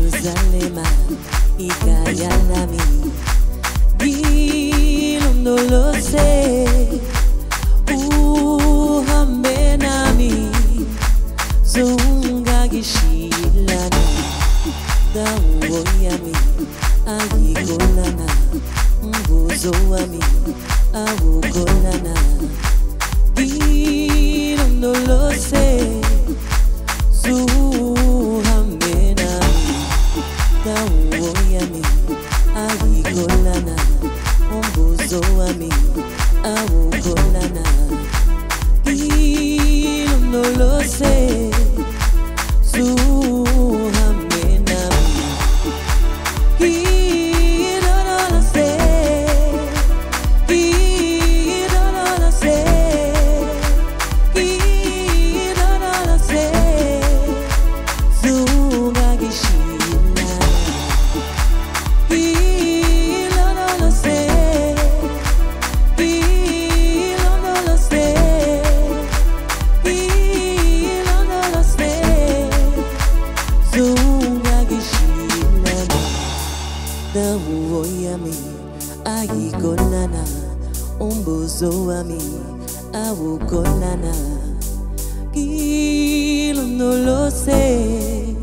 Jerusalema no lo sé. Uhambe nami. Zunga gishilani. Dawo yami. Ayikolana. Mbuzo. Awukolana. Ayikolana. Mbuzo wami. Awukolana. Y Dawo yami ayikolana umbuzo wami awukolana kilo no lo sé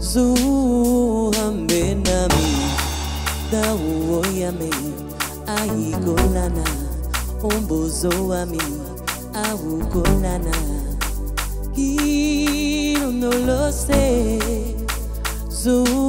zuhambe nami. Dawo yami ayikolana umbuzo wami awukolana kilo no lo sé zuhambe